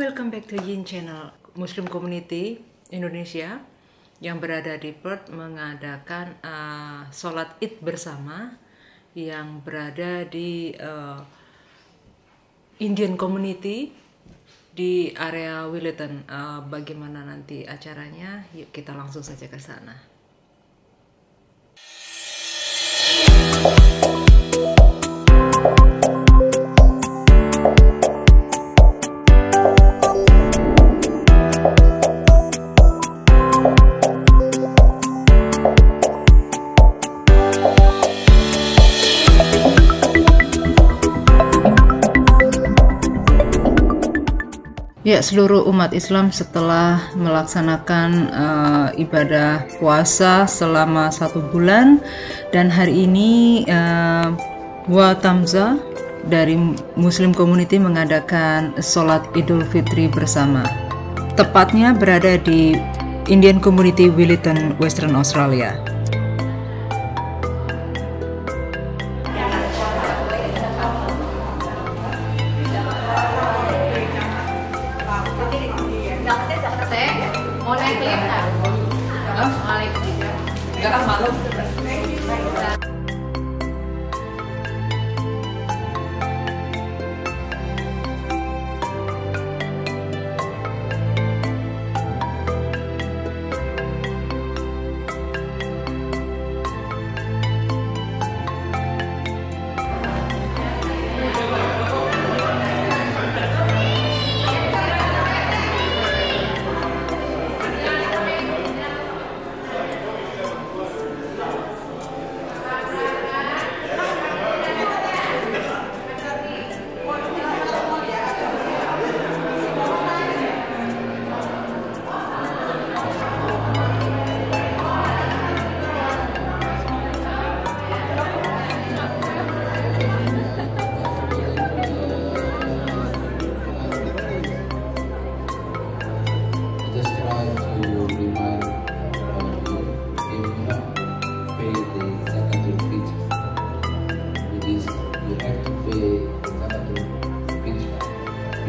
welcome back to Yin Channel Muslim Community Indonesia yang berada di Perth mengadakan uh, sholat id bersama yang berada di uh, Indian Community di area Williton. Uh, bagaimana nanti acaranya? Yuk kita langsung saja ke sana. Ya, seluruh umat Islam setelah melaksanakan uh, ibadah puasa selama satu bulan dan hari ini uh, Wa Tamza dari Muslim Community mengadakan sholat Idul Fitri bersama. Tepatnya berada di Indian Community Williton, Western Australia. Waalaikumsalam. Enggak kan malu.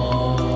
Oh.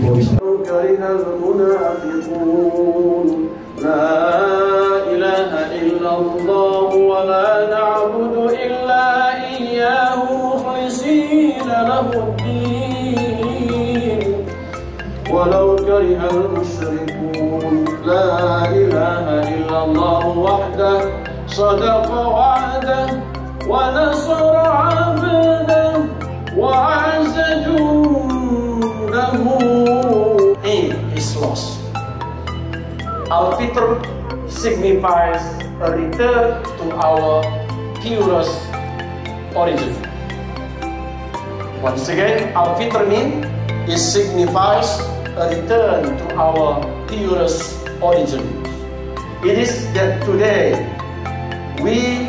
كره المنافقون لا إله إلا الله ولا نعبد إلا إياه مخلصين له الدين. ولو كره المشركون لا إله إلا الله وحده صدق وعده ونصر عبده وعز Al-Fitr signifies a return to our purest origin. Once again, Al-Fitr means it signifies a return to our purest origin. It is that today we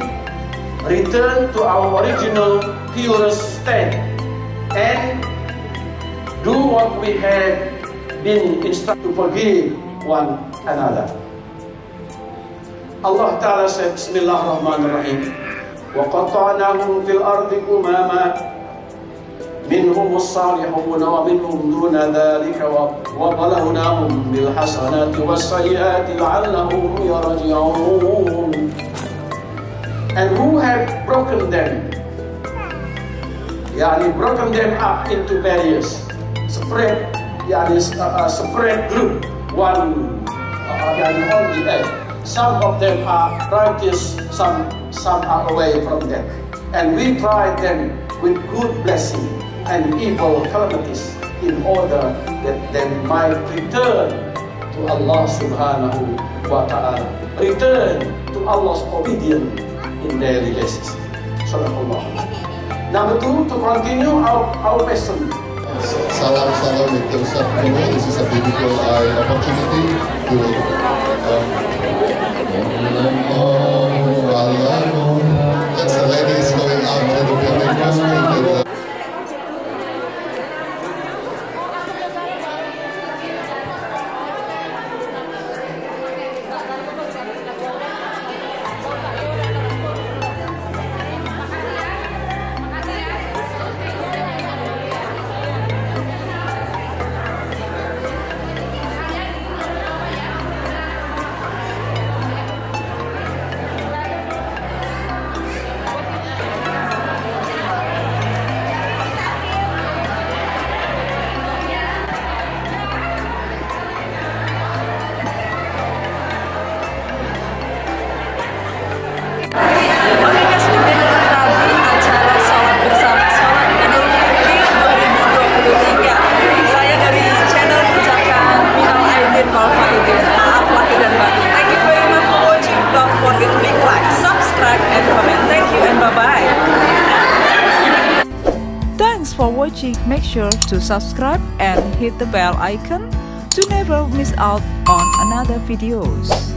return to our original purest state and do what we have been instructed to forgive one another. Allah Ta'ala said, Bismillahirrahmanirrahim. وقطعناهم في الأرض أماما منهم الصالحون ومنهم دون ذلك وبلوناهم بالحسنات والسيئات لعلهم يرجعون And who have broken them? يعني broken them up into various separate يعني uh, separate group one uh, they are on the edge. Some of them are righteous, some some are away from them. And we try them with good blessing and evil calamities in order that they might return to Allah subhanahu wa ta'ala. Return to Allah's obedience in daily basis. Number two, to continue our, our passion Salam salam with Ustaz Kuno. This is a beautiful uh, opportunity to um, That's the ladies going out to the for watching. Make sure to subscribe and hit the bell icon to never miss out on another videos.